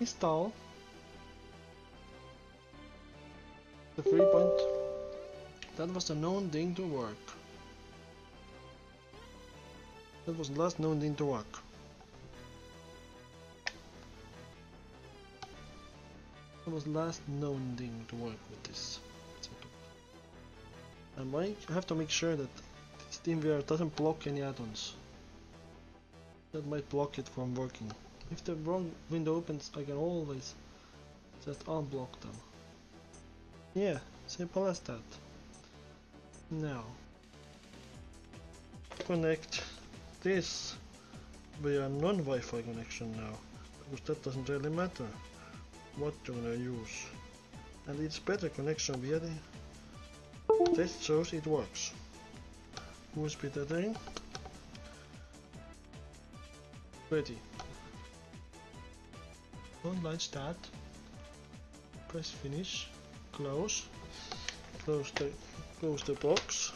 Install. The three point. That was the known thing to work. That was the last known thing to work. That was last known thing to work with this I have to make sure that SteamVR doesn't block any add-ons. That might block it from working. If the wrong window opens, I can always just unblock them. Yeah, simple as that. Now, connect this via non-Wi-Fi connection now, because that doesn't really matter what you're gonna use. And it's better connection via the test shows it works. USB tethering. Ready. Online start. Press finish. Close. Close the close the box.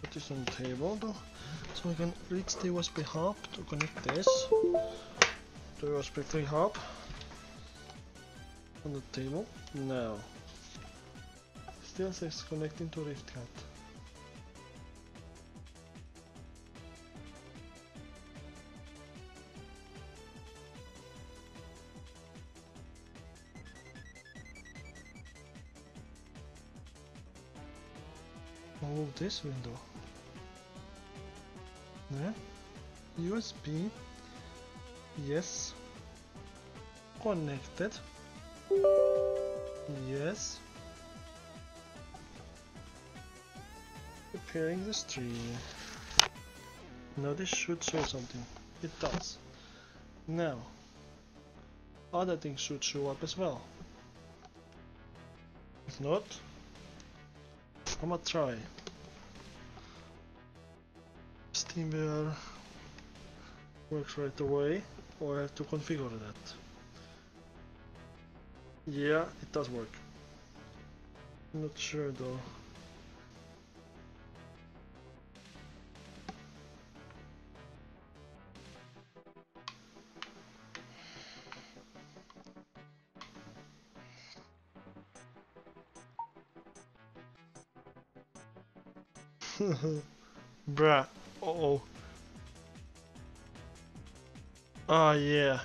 Put this on the table though. So we can reach the USB hub to connect this. The USB 3 hub on the table. Now still says connecting to RiftCat. This window. Yeah. USB. Yes. Connected. Yes. Preparing the stream. Now this should show something. It does. Now, other things should show up as well. If not, I'm gonna try. SteamVR works right away, or I have to configure that. Yeah, it does work. I'm Not sure though. Bruh. Uh oh. Ah, yeah.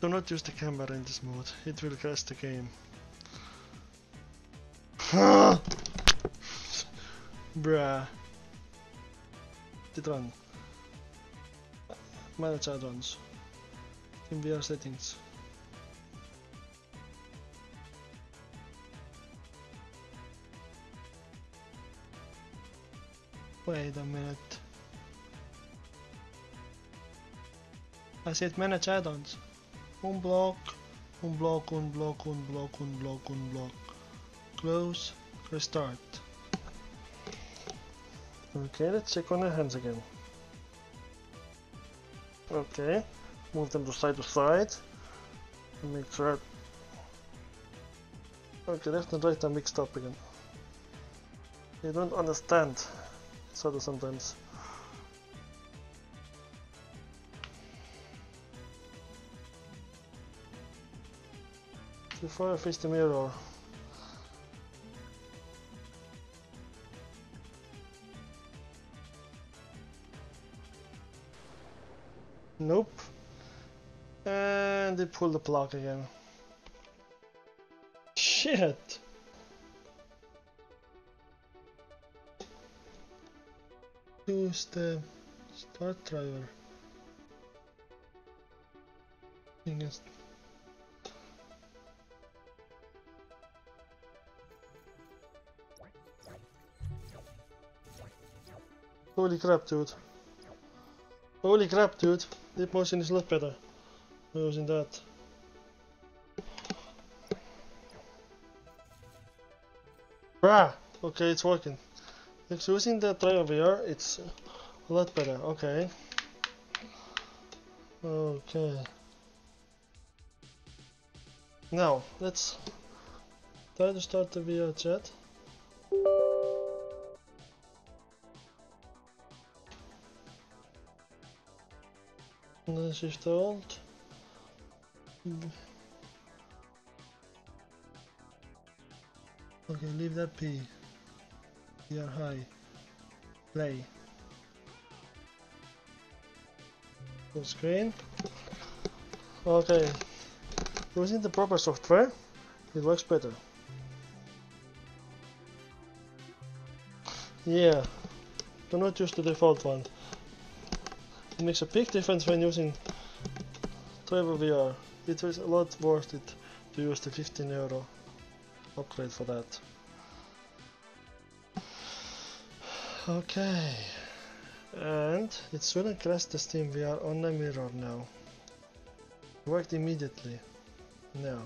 Do not use the camera in this mode. It will crash the game. Bruh. Did run. Manage add-ons. In VR settings. Wait a um minute. I said manage add-ons. Unblock, um unblock, um unblock, unblock, unblock, unblock. Close, restart. Okay, let's check on the hands again. Okay, move them to side to side. Make sure. Okay, left and right are mixed up again. They don't understand so do sometimes. Before I face the mirror. Nope. And they pull the plug again. Shit! Use the start driver. Holy crap, dude. Holy crap, dude. Leap motion is a lot better using that. Bruh! Okay, it's working. If using the driver VR, it's a lot better. Okay. Okay. Now, let's try to start the VR chat. Then shift alt. Okay, leave that P. Are high. Play. Full screen. Okay. Using the proper software, it works better. Yeah. Do not use the default one. It makes a big difference when using Driver VR. It was a lot worth it to use the 15 euro upgrade for that. Okay. And it shouldn't crash the Steam VR on the mirror now. Worked immediately. Now.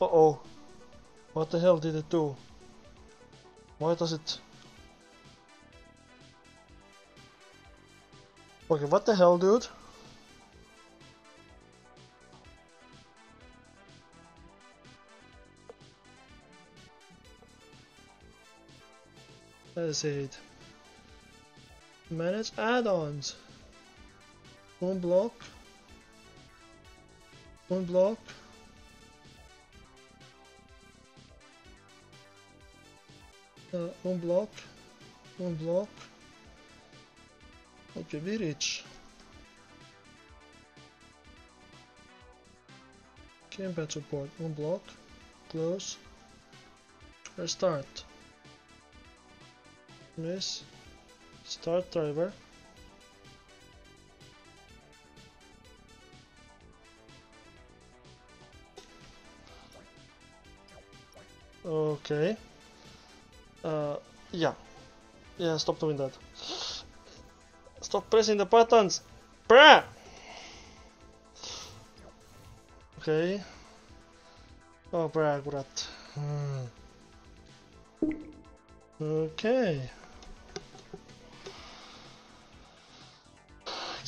Uh oh. What the hell did it do? Why does it... Okay, what the hell, dude? It. Manage add-ons. One block. One block. Uh, one block. One block. Okay, we reach. Gamepad support. One block. Close. Restart. Miss. Start driver. Okay. Uh, yeah. Yeah, stop doing that. Stop pressing the buttons! Bruh! Okay. Oh, bruh, kurat. Hmm. Okay.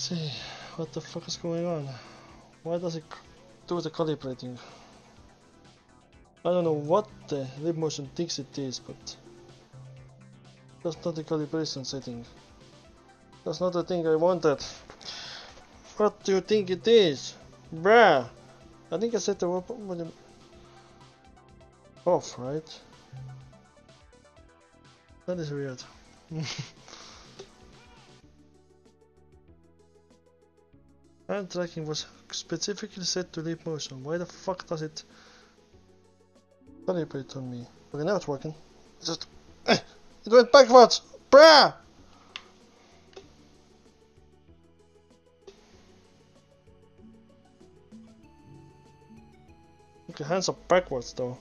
See, what the fuck is going on? Why does it do the calibrating? I don't know what the leap motion thinks it is, but that's not the calibration setting. That's not the thing I wanted. What do you think it is? Bruh! I think I set the volume off, right? That is weird. Hand tracking was specifically set to leap motion. Why the fuck does it calibrate on me? Okay, now it's working. It's just... It went backwards! Bruh! Okay, hands are backwards though.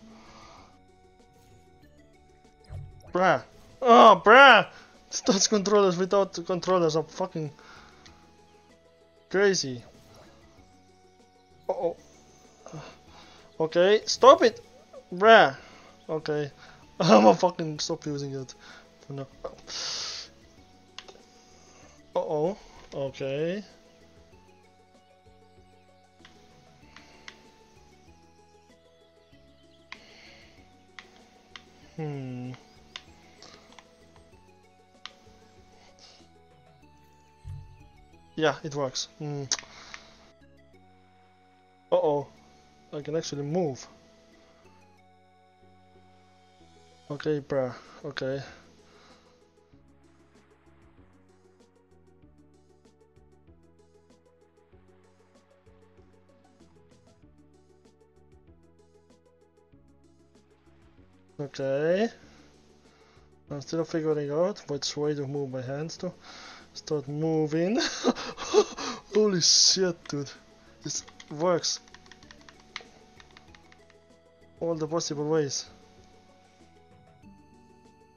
Bruh. Oh, bruh! Touch controllers without the controllers are fucking crazy. Uh oh. Okay, stop it! Bruh! Okay. I'm gonna fucking stop using it now. Uh oh. Okay. Hmm. Yeah, it works. Mm. Uh oh. I can actually move. Okay, bruh. Okay. Okay. I'm still figuring out which way to move my hands to. Start moving. Holy shit, dude. This works. All the possible ways.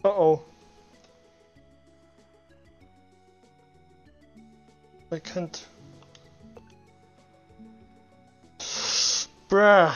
Uh-oh. I can't. Bruh.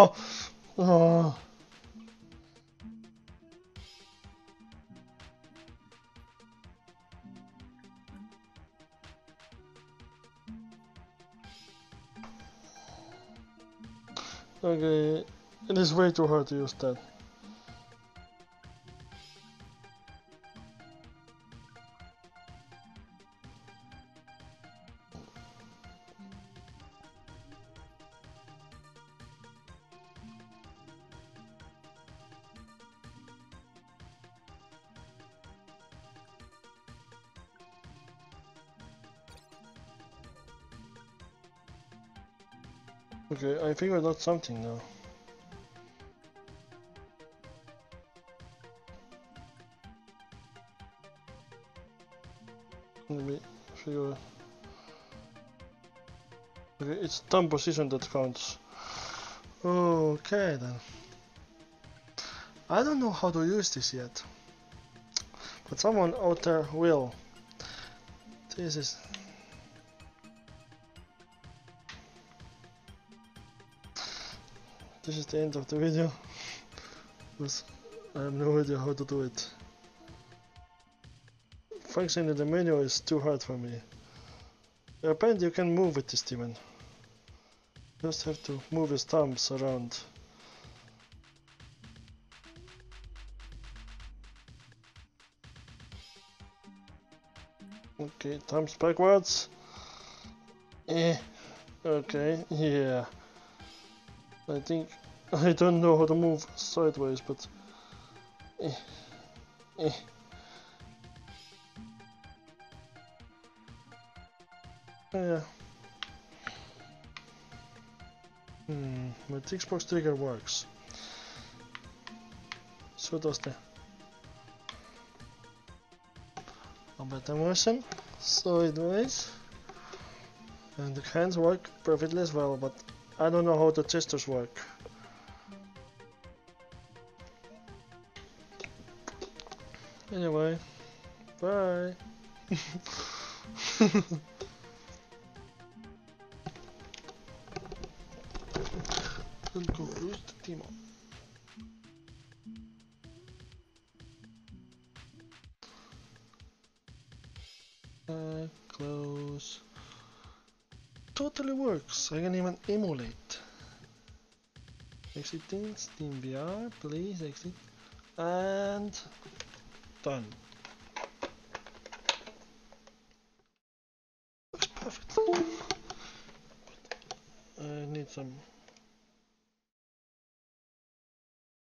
Oh! Oh. Okay, it is way too hard to use that. Okay, I figured out something now. Let me figure. Okay, it's thumb position that counts. Okay then. I don't know how to use this yet. But someone out there will. This is this is the end of the video because I have no idea how to do it. Functioning the menu is too hard for me. Apparently you can move with this demon. Just have to move his thumbs around. Okay, thumbs backwards. Eh. Okay, yeah. I think I don't know how to move sideways, but eh, eh. Yeah. Hmm, my Xbox trigger works. So does the beta motion sideways. And the hands work perfectly as well, but I don't know how the testers work. Anyway, bye. the. Uh, close. Totally works. I can even emulate. Exiting Steam VR, please exit. And done. Looks perfect. I need some